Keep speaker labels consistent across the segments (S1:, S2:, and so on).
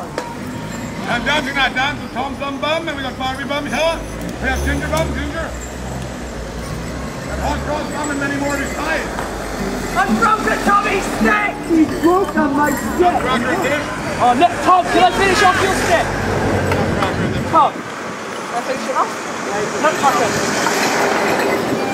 S1: I'm dancing that dance with Tom Thumb Bum, and we got Barbie Bum here. We have Ginger Bum, Ginger. And Hot Cross Bum and many more besides.
S2: I've broken Tommy's stick!
S3: He's broken my stick!
S1: Cracker.
S2: Oh, look, Tom, can I finish off your stick? Tom, can I finish it off? Nutcracker.
S1: You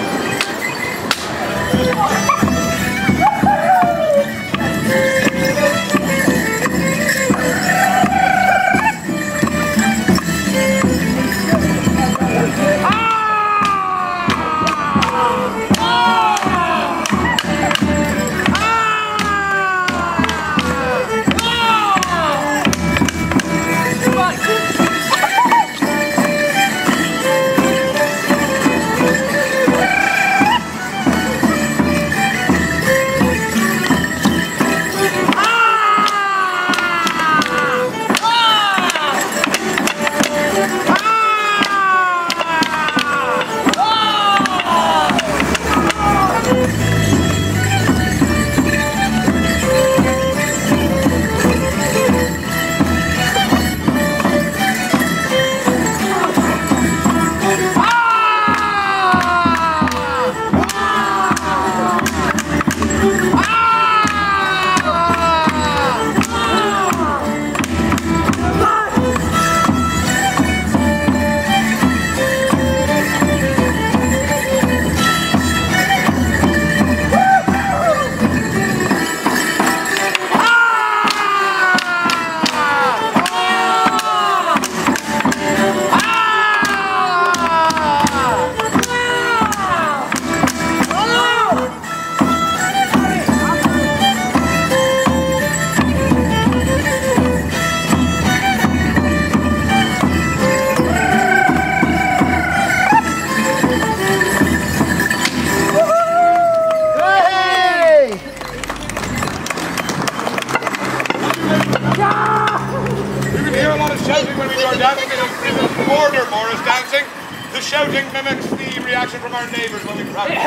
S1: As we will be going down in the border Morris dancing, the shouting mimics the reaction from our neighbours when we practice.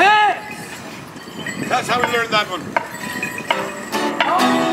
S1: That's how we learned that one. Oh!